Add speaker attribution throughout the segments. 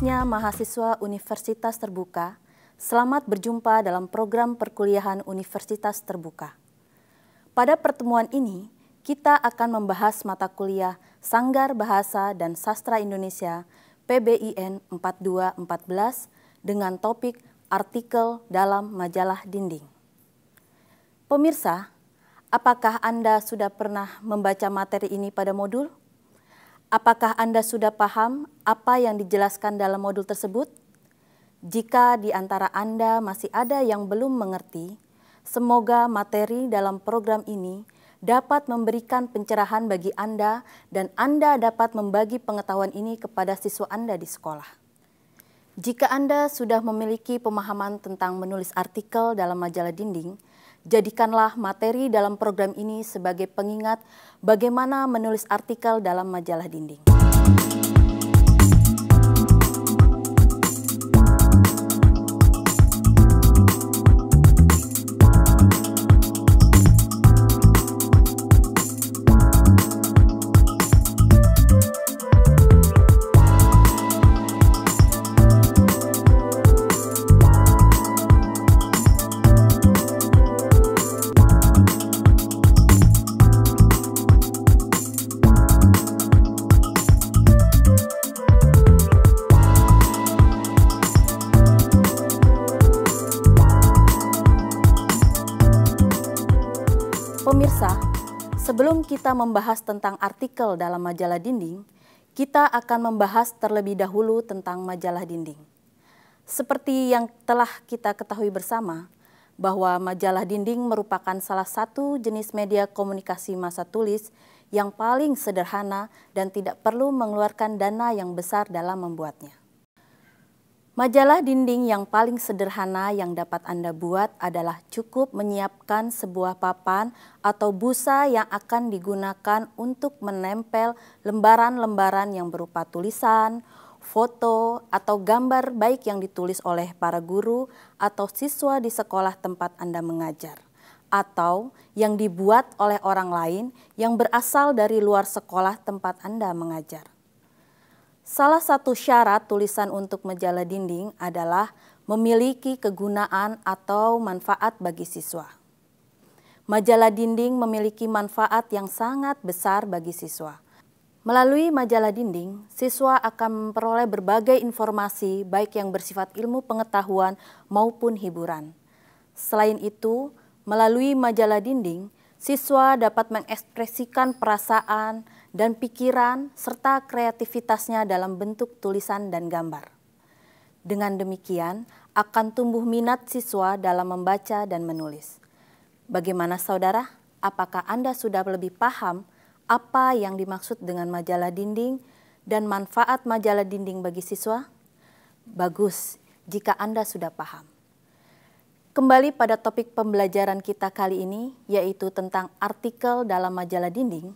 Speaker 1: Khususnya mahasiswa Universitas Terbuka, selamat berjumpa dalam program perkuliahan Universitas Terbuka. Pada pertemuan ini, kita akan membahas mata kuliah Sanggar Bahasa dan Sastra Indonesia PBIN 4214 dengan topik artikel dalam majalah dinding. Pemirsa, apakah Anda sudah pernah membaca materi ini pada modul? Apakah Anda sudah paham apa yang dijelaskan dalam modul tersebut? Jika di antara Anda masih ada yang belum mengerti, semoga materi dalam program ini dapat memberikan pencerahan bagi Anda dan Anda dapat membagi pengetahuan ini kepada siswa Anda di sekolah. Jika Anda sudah memiliki pemahaman tentang menulis artikel dalam majalah dinding, Jadikanlah materi dalam program ini sebagai pengingat bagaimana menulis artikel dalam majalah dinding. Pemirsa, sebelum kita membahas tentang artikel dalam majalah dinding, kita akan membahas terlebih dahulu tentang majalah dinding. Seperti yang telah kita ketahui bersama, bahwa majalah dinding merupakan salah satu jenis media komunikasi masa tulis yang paling sederhana dan tidak perlu mengeluarkan dana yang besar dalam membuatnya. Majalah dinding yang paling sederhana yang dapat Anda buat adalah cukup menyiapkan sebuah papan atau busa yang akan digunakan untuk menempel lembaran-lembaran yang berupa tulisan, foto, atau gambar baik yang ditulis oleh para guru atau siswa di sekolah tempat Anda mengajar atau yang dibuat oleh orang lain yang berasal dari luar sekolah tempat Anda mengajar. Salah satu syarat tulisan untuk majalah dinding adalah memiliki kegunaan atau manfaat bagi siswa. Majalah dinding memiliki manfaat yang sangat besar bagi siswa. Melalui majalah dinding, siswa akan memperoleh berbagai informasi baik yang bersifat ilmu pengetahuan maupun hiburan. Selain itu, melalui majalah dinding, siswa dapat mengekspresikan perasaan, dan pikiran serta kreativitasnya dalam bentuk tulisan dan gambar. Dengan demikian, akan tumbuh minat siswa dalam membaca dan menulis. Bagaimana saudara? Apakah Anda sudah lebih paham apa yang dimaksud dengan majalah dinding dan manfaat majalah dinding bagi siswa? Bagus jika Anda sudah paham. Kembali pada topik pembelajaran kita kali ini, yaitu tentang artikel dalam majalah dinding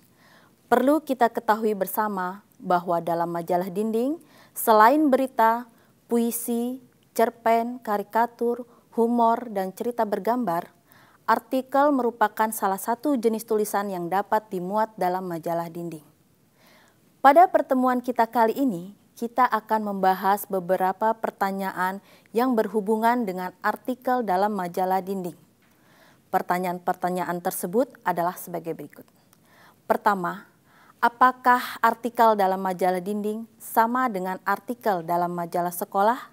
Speaker 1: Perlu kita ketahui bersama bahwa dalam majalah dinding, selain berita, puisi, cerpen, karikatur, humor, dan cerita bergambar, artikel merupakan salah satu jenis tulisan yang dapat dimuat dalam majalah dinding. Pada pertemuan kita kali ini, kita akan membahas beberapa pertanyaan yang berhubungan dengan artikel dalam majalah dinding. Pertanyaan-pertanyaan tersebut adalah sebagai berikut. Pertama, Apakah artikel dalam majalah dinding sama dengan artikel dalam majalah sekolah?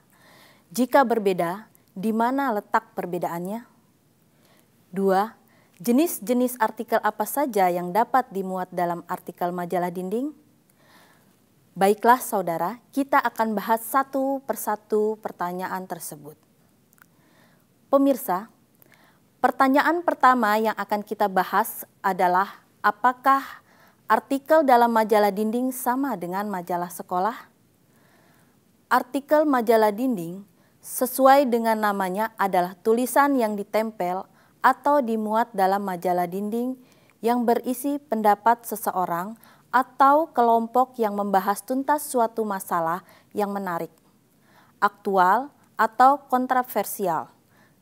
Speaker 1: Jika berbeda, di mana letak perbedaannya? Dua, jenis-jenis artikel apa saja yang dapat dimuat dalam artikel majalah dinding? Baiklah saudara, kita akan bahas satu persatu pertanyaan tersebut. Pemirsa, pertanyaan pertama yang akan kita bahas adalah apakah Artikel dalam majalah dinding sama dengan majalah sekolah? Artikel majalah dinding sesuai dengan namanya adalah tulisan yang ditempel atau dimuat dalam majalah dinding yang berisi pendapat seseorang atau kelompok yang membahas tuntas suatu masalah yang menarik, aktual, atau kontroversial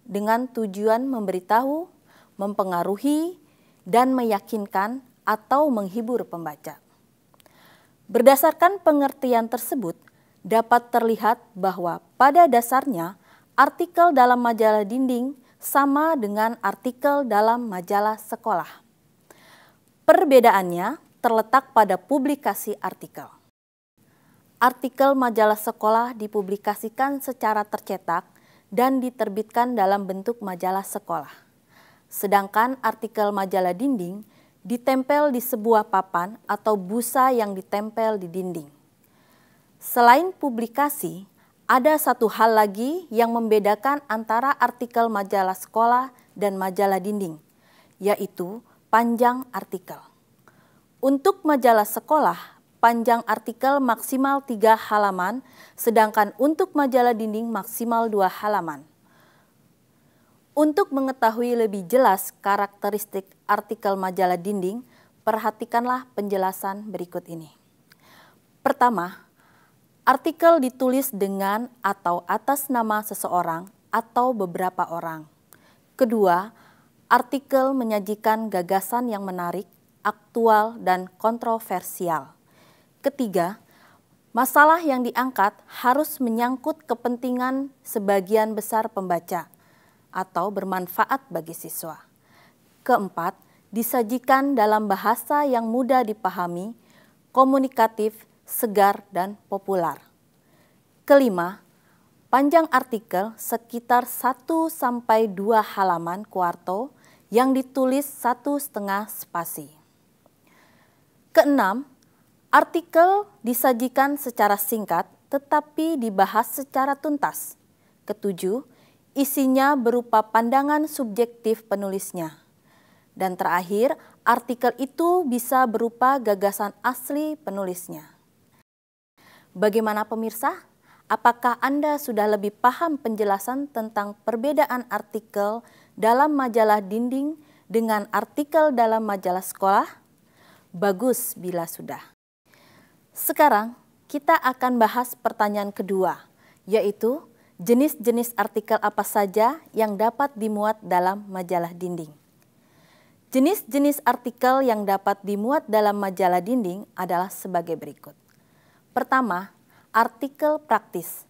Speaker 1: dengan tujuan memberitahu, mempengaruhi, dan meyakinkan atau menghibur pembaca. Berdasarkan pengertian tersebut, dapat terlihat bahwa pada dasarnya artikel dalam majalah dinding sama dengan artikel dalam majalah sekolah. Perbedaannya terletak pada publikasi artikel. Artikel majalah sekolah dipublikasikan secara tercetak dan diterbitkan dalam bentuk majalah sekolah. Sedangkan artikel majalah dinding ditempel di sebuah papan atau busa yang ditempel di dinding. Selain publikasi, ada satu hal lagi yang membedakan antara artikel majalah sekolah dan majalah dinding, yaitu panjang artikel. Untuk majalah sekolah, panjang artikel maksimal tiga halaman, sedangkan untuk majalah dinding maksimal dua halaman. Untuk mengetahui lebih jelas karakteristik artikel majalah dinding, perhatikanlah penjelasan berikut ini. Pertama, artikel ditulis dengan atau atas nama seseorang atau beberapa orang. Kedua, artikel menyajikan gagasan yang menarik, aktual, dan kontroversial. Ketiga, masalah yang diangkat harus menyangkut kepentingan sebagian besar pembaca atau bermanfaat bagi siswa. Keempat, disajikan dalam bahasa yang mudah dipahami, komunikatif, segar, dan populer. Kelima, panjang artikel sekitar 1 sampai 2 halaman kuarto yang ditulis satu setengah spasi. Keenam, artikel disajikan secara singkat tetapi dibahas secara tuntas. Ketujuh, isinya berupa pandangan subjektif penulisnya. Dan terakhir, artikel itu bisa berupa gagasan asli penulisnya. Bagaimana pemirsa? Apakah Anda sudah lebih paham penjelasan tentang perbedaan artikel dalam majalah dinding dengan artikel dalam majalah sekolah? Bagus bila sudah. Sekarang kita akan bahas pertanyaan kedua, yaitu jenis-jenis artikel apa saja yang dapat dimuat dalam majalah dinding. Jenis-jenis artikel yang dapat dimuat dalam majalah dinding adalah sebagai berikut. Pertama, artikel praktis,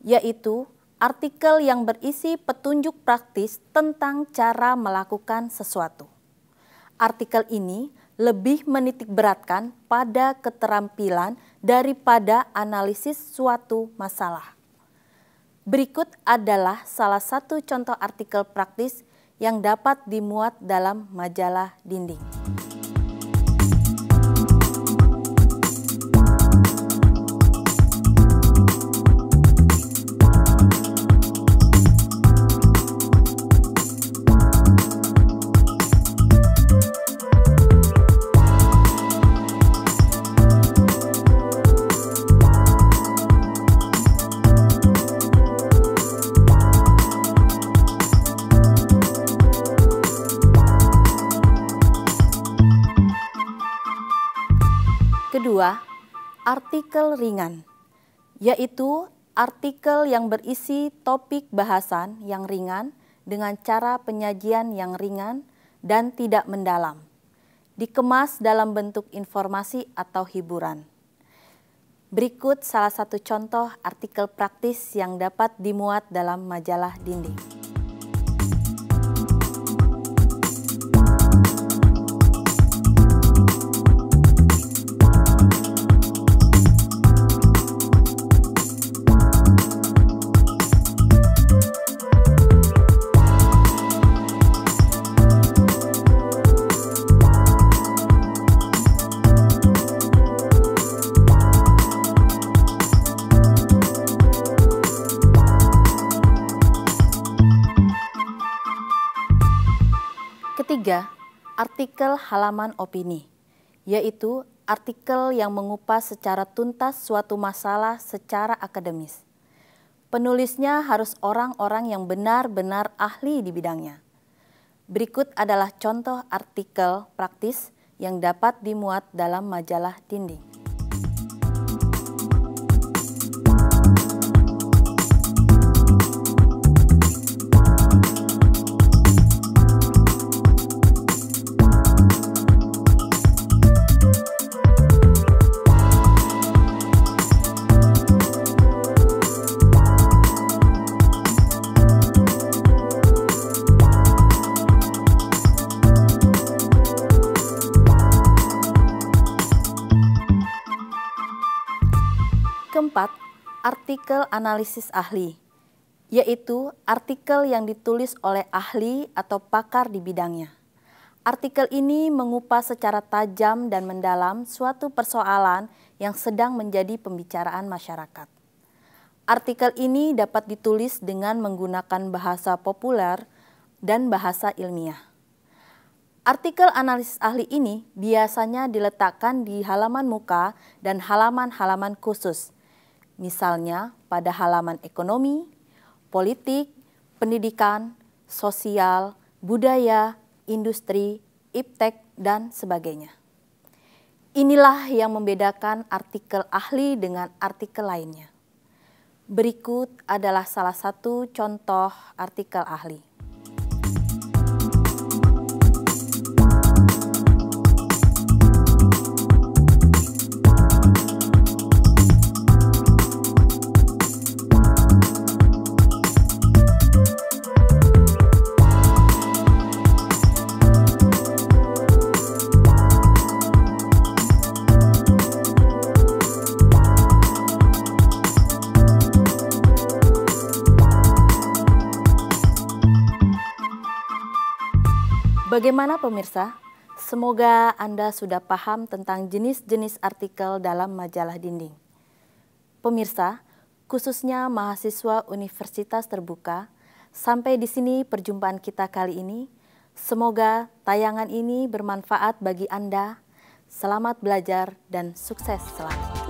Speaker 1: yaitu artikel yang berisi petunjuk praktis tentang cara melakukan sesuatu. Artikel ini lebih menitik beratkan pada keterampilan daripada analisis suatu masalah. Berikut adalah salah satu contoh artikel praktis yang dapat dimuat dalam majalah dinding. Artikel ringan, yaitu artikel yang berisi topik bahasan yang ringan dengan cara penyajian yang ringan dan tidak mendalam, dikemas dalam bentuk informasi atau hiburan. Berikut salah satu contoh artikel praktis yang dapat dimuat dalam majalah dinding. Ketiga, artikel halaman opini, yaitu artikel yang mengupas secara tuntas suatu masalah secara akademis. Penulisnya harus orang-orang yang benar-benar ahli di bidangnya. Berikut adalah contoh artikel praktis yang dapat dimuat dalam majalah dinding. Artikel analisis ahli, yaitu artikel yang ditulis oleh ahli atau pakar di bidangnya. Artikel ini mengupas secara tajam dan mendalam suatu persoalan yang sedang menjadi pembicaraan masyarakat. Artikel ini dapat ditulis dengan menggunakan bahasa populer dan bahasa ilmiah. Artikel analisis ahli ini biasanya diletakkan di halaman muka dan halaman-halaman khusus, misalnya pada halaman ekonomi, politik, pendidikan, sosial, budaya, industri, iptek, dan sebagainya. Inilah yang membedakan artikel ahli dengan artikel lainnya. Berikut adalah salah satu contoh artikel ahli. Bagaimana pemirsa? Semoga Anda sudah paham tentang jenis-jenis artikel dalam majalah dinding. Pemirsa, khususnya mahasiswa Universitas Terbuka, sampai di sini perjumpaan kita kali ini. Semoga tayangan ini bermanfaat bagi Anda. Selamat belajar dan sukses selalu.